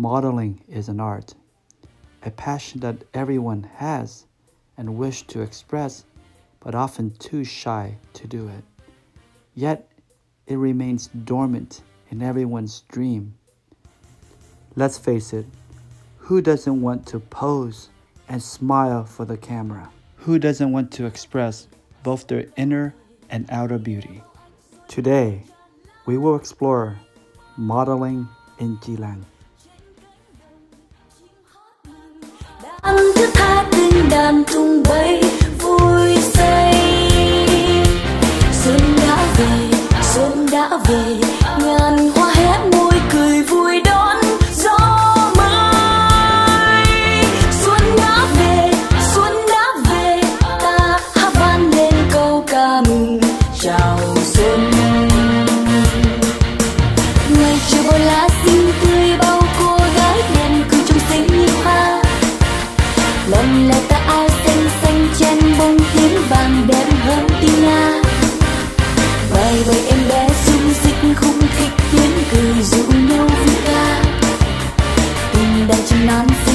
Modeling is an art, a passion that everyone has and wish to express, but often too shy to do it. Yet it remains dormant in everyone's dream. Let's face it, who doesn't want to pose and smile for the camera? Who doesn't want to express both their inner and outer beauty? Today, we will explore modeling in Chi Lang. Đàn tung bay vui say. Xuân đã về, xuân đã về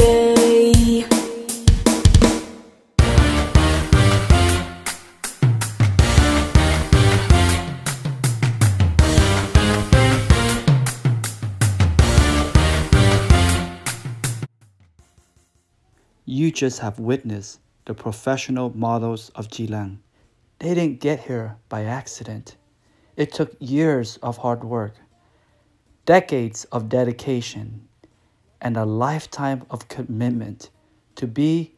đời You just have witnessed the professional models of Chi Lang. They didn't get here by accident. It took years of hard work, decades of dedication, and a lifetime of commitment to be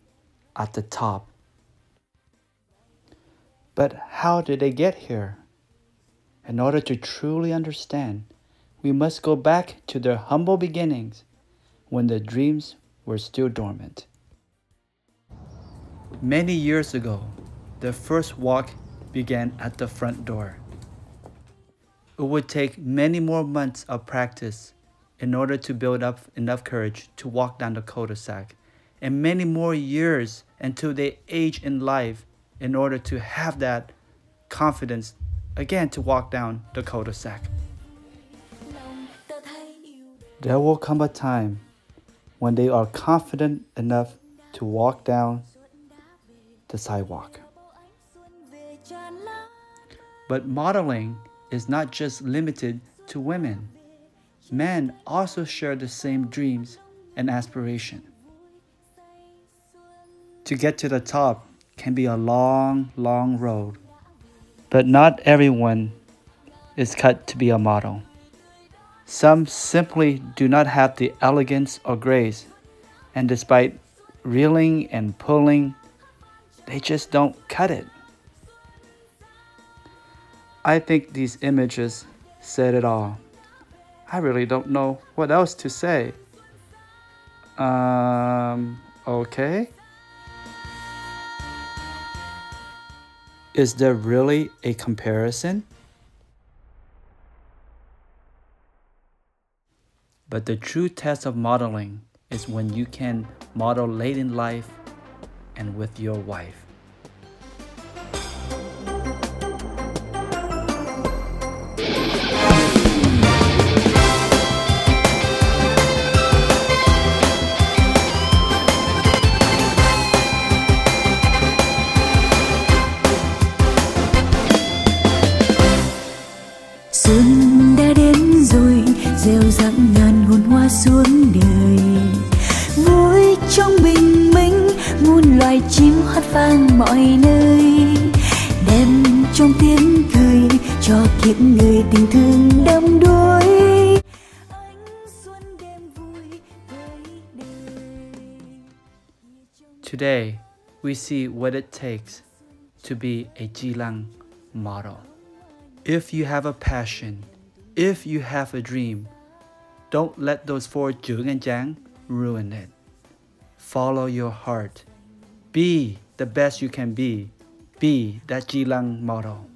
at the top. But how did they get here? In order to truly understand, we must go back to their humble beginnings when their dreams were still dormant. Many years ago, their first walk began at the front door. It would take many more months of practice in order to build up enough courage to walk down the cul-de-sac, and many more years until they age in life in order to have that confidence again to walk down the cul-de-sac. There will come a time when they are confident enough to walk down the sidewalk. But modeling is not just limited to women. Men also share the same dreams and aspiration. To get to the top can be a long, long road. But not everyone is cut to be a model. Some simply do not have the elegance or grace, and despite reeling and pulling, they just don't cut it. I think these images said it all. I really don't know what else to say. Um, okay. Is there really a comparison? But the true test of modeling is when you can model late in life and with your wife. Xuân đã đến rồi, rêu rặng ngàn hồn hoa xuống đời. Vui trong bình minh, muôn loài chim hót vang mọi nơi. Đem trong tiếng cười cho kiếp người tình thương đắm đuối. Today, we see what it takes to be a Jilang model. If you have a passion, if you have a dream, Don't let those four Jung and Jang ruin it. Follow your heart. Be the best you can be. Be that Chi Lang model.